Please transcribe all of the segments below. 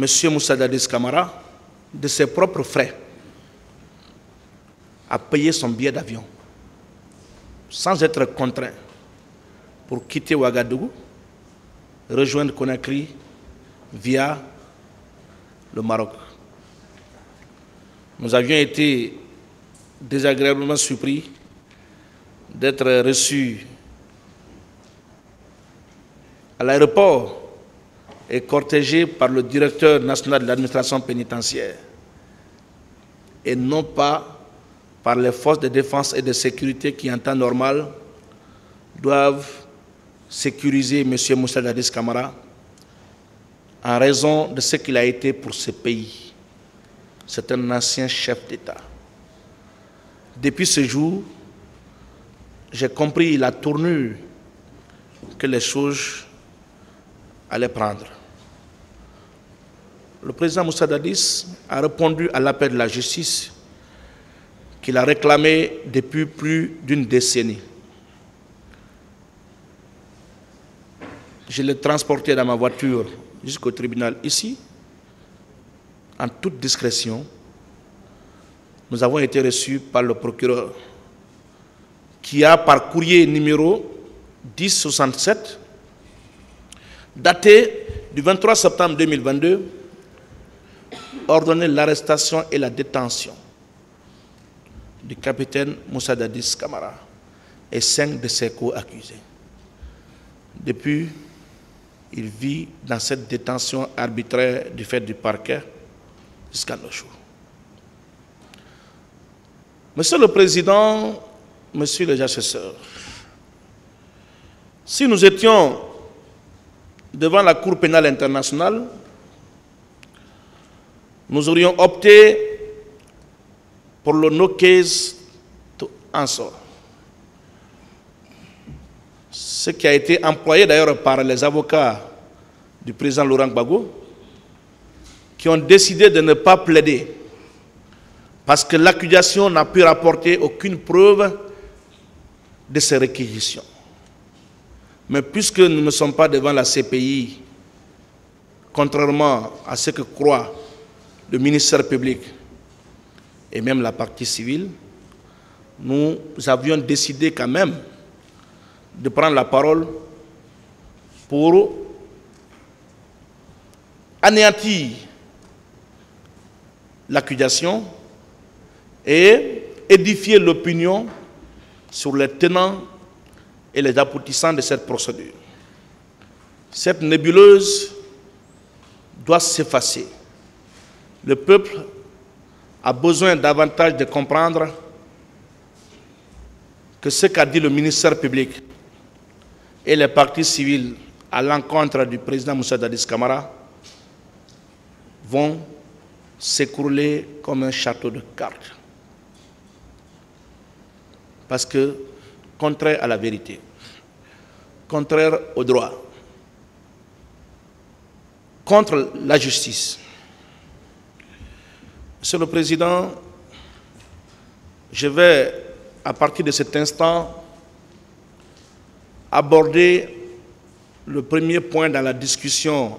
M. Moussadadis Kamara, de ses propres frais, a payé son billet d'avion sans être contraint pour quitter Ouagadougou, rejoindre Conakry via le Maroc. Nous avions été désagréablement surpris d'être reçus à l'aéroport et cortégés par le directeur national de l'administration pénitentiaire et non pas par les forces de défense et de sécurité qui, en temps normal, doivent sécuriser M. Moussa Dadis Kamara en raison de ce qu'il a été pour ce pays. C'est un ancien chef d'État. Depuis ce jour, j'ai compris la tournure que les choses allaient prendre. Le président Moussa Dadis a répondu à l'appel de la justice qu'il a réclamé depuis plus d'une décennie. Je l'ai transporté dans ma voiture jusqu'au tribunal ici, en toute discrétion. Nous avons été reçus par le procureur qui a par courrier numéro 1067, daté du 23 septembre 2022, ordonné l'arrestation et la détention du capitaine Moussa Dadis Kamara et cinq de ses co-accusés. Depuis, il vit dans cette détention arbitraire du fait du parquet jusqu'à nos jours. Monsieur le Président, Monsieur le assesseur, si nous étions devant la Cour pénale internationale, nous aurions opté pour le no case to answer. Ce qui a été employé d'ailleurs par les avocats du président Laurent Gbagbo, qui ont décidé de ne pas plaider parce que l'accusation n'a pu rapporter aucune preuve de ces réquisitions. Mais puisque nous ne sommes pas devant la CPI, contrairement à ce que croit le ministère public, et même la partie civile, nous avions décidé quand même de prendre la parole pour anéantir l'accusation et édifier l'opinion sur les tenants et les aboutissants de cette procédure. Cette nébuleuse doit s'effacer. Le peuple a besoin davantage de comprendre que ce qu'a dit le ministère public et les partis civils à l'encontre du président Moussa Dadis Kamara vont s'écrouler comme un château de cartes. Parce que, contraire à la vérité, contraire au droit, contre la justice, Monsieur le Président, je vais, à partir de cet instant, aborder le premier point dans la discussion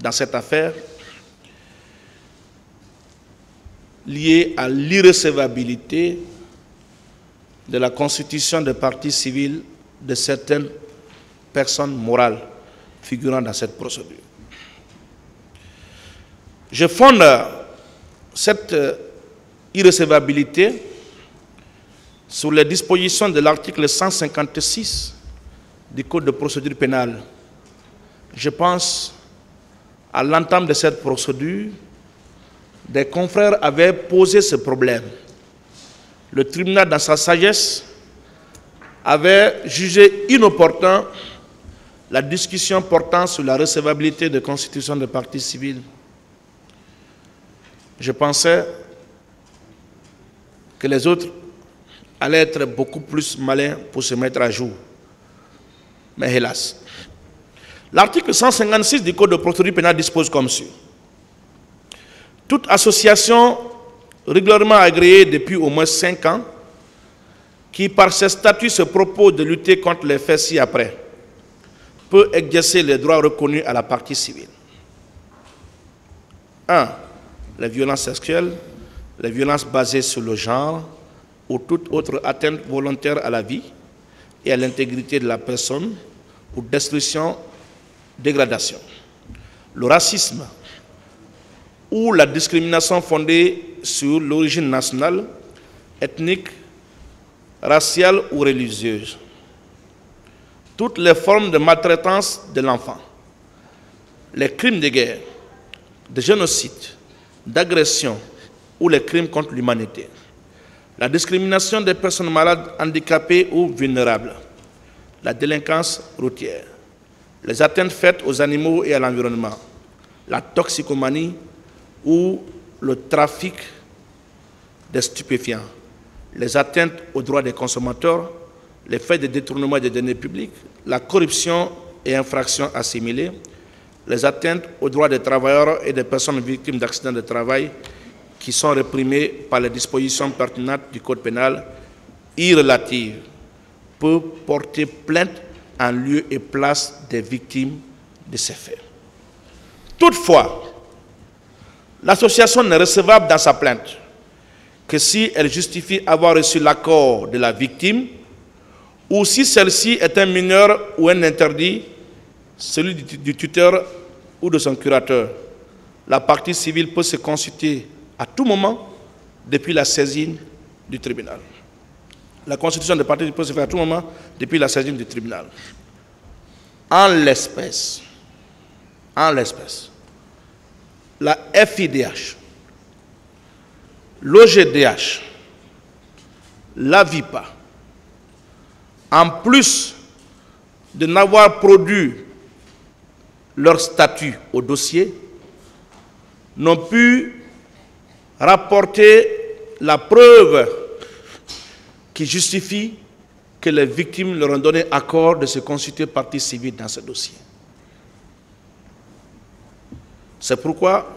dans cette affaire lié à l'irrecevabilité de la constitution de partis civils de certaines personnes morales figurant dans cette procédure. Je fonde cette euh, irrecevabilité sur les dispositions de l'article 156 du Code de procédure pénale. Je pense à l'entame de cette procédure, des confrères avaient posé ce problème. Le tribunal, dans sa sagesse, avait jugé inopportun la discussion portant sur la recevabilité de constitution de partis civils je pensais que les autres allaient être beaucoup plus malins pour se mettre à jour. Mais hélas. L'article 156 du Code de procédure pénale dispose comme suit. Toute association régulièrement agréée depuis au moins 5 ans, qui par ses statuts se propose de lutter contre les faits ci-après, peut exercer les droits reconnus à la partie civile. 1. Les violences sexuelles, les violences basées sur le genre ou toute autre atteinte volontaire à la vie et à l'intégrité de la personne ou destruction, dégradation. Le racisme ou la discrimination fondée sur l'origine nationale, ethnique, raciale ou religieuse. Toutes les formes de maltraitance de l'enfant. Les crimes de guerre, de génocide, d'agression ou les crimes contre l'humanité. La discrimination des personnes malades, handicapées ou vulnérables. La délinquance routière. Les atteintes faites aux animaux et à l'environnement. La toxicomanie ou le trafic des stupéfiants. Les atteintes aux droits des consommateurs. Les faits de détournement des données publiques. La corruption et infractions assimilées les atteintes aux droits des travailleurs et des personnes victimes d'accidents de travail qui sont réprimées par les dispositions pertinentes du Code pénal irrelatives peut porter plainte en lieu et place des victimes de ces faits. Toutefois, l'association n'est recevable dans sa plainte que si elle justifie avoir reçu l'accord de la victime ou si celle-ci est un mineur ou un interdit celui du tuteur ou de son curateur. La partie civile peut se consulter à tout moment depuis la saisine du tribunal. La constitution de partie peut se faire à tout moment depuis la saisine du tribunal. En l'espèce, en l'espèce, la FIDH, l'OGDH, la VIPA, en plus de n'avoir produit leur statut au dossier, n'ont pu rapporter la preuve qui justifie que les victimes leur ont donné accord de se constituer partie civile dans ce dossier. C'est pourquoi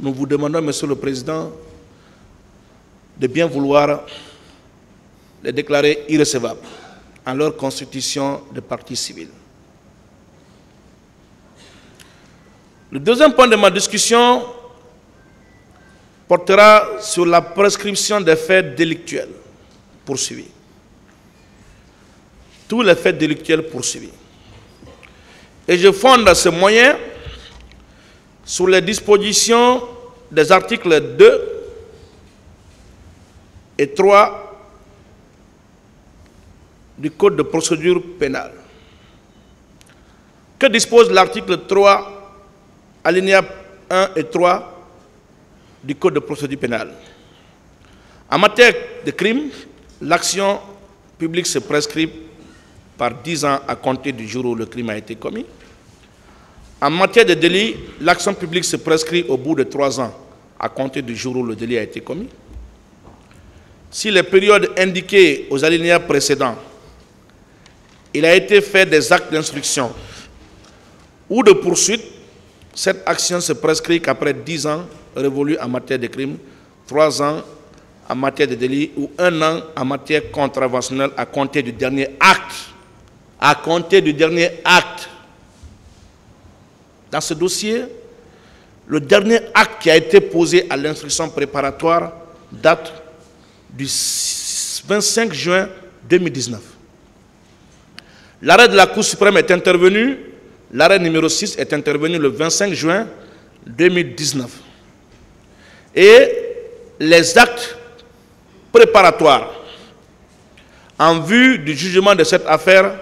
nous vous demandons, Monsieur le Président, de bien vouloir les déclarer irrecevables en leur constitution de partie civile. Le deuxième point de ma discussion portera sur la prescription des faits délictuels poursuivis. Tous les faits délictuels poursuivis. Et je fonde ce moyen sur les dispositions des articles 2 et 3 du Code de procédure pénale. Que dispose l'article 3 alinéa 1 et 3 du Code de procédure pénale. En matière de crime, l'action publique se prescrit par 10 ans à compter du jour où le crime a été commis. En matière de délit, l'action publique se prescrit au bout de 3 ans à compter du jour où le délit a été commis. Si les périodes indiquées aux alinéas précédents, il a été fait des actes d'instruction ou de poursuite cette action se prescrit qu'après 10 ans révolus en matière de crime, 3 ans en matière de délit ou 1 an en matière contraventionnelle à compter du dernier acte. À compter du dernier acte. Dans ce dossier, le dernier acte qui a été posé à l'instruction préparatoire date du 25 juin 2019. L'arrêt de la Cour suprême est intervenu L'arrêt numéro 6 est intervenu le 25 juin 2019. Et les actes préparatoires en vue du jugement de cette affaire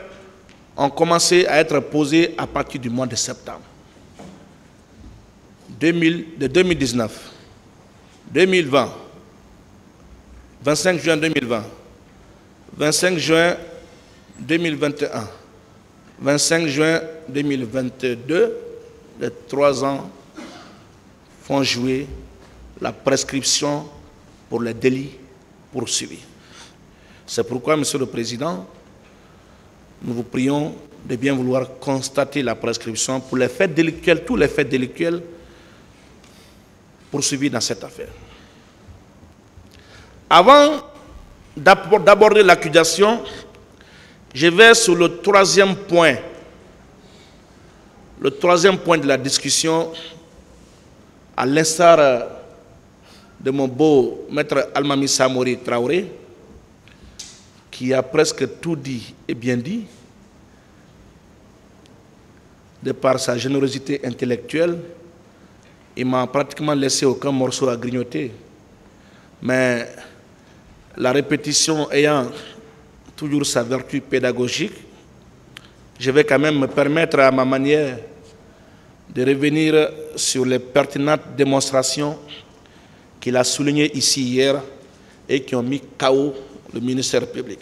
ont commencé à être posés à partir du mois de septembre de 2019, 2020, 25 juin 2020, 25 juin 2021. 25 juin 2022, les trois ans font jouer la prescription pour les délits poursuivis. C'est pourquoi, Monsieur le Président, nous vous prions de bien vouloir constater la prescription pour les faits délictuels, tous les faits délictuels poursuivis dans cette affaire. Avant d'aborder l'accusation, je vais sur le troisième point. Le troisième point de la discussion à l'instar de mon beau maître Almami Samori Traoré, qui a presque tout dit et bien dit, de par sa générosité intellectuelle, il m'a pratiquement laissé aucun morceau à grignoter. Mais la répétition ayant toujours sa vertu pédagogique, je vais quand même me permettre à ma manière de revenir sur les pertinentes démonstrations qu'il a soulignées ici hier et qui ont mis KO le ministère public.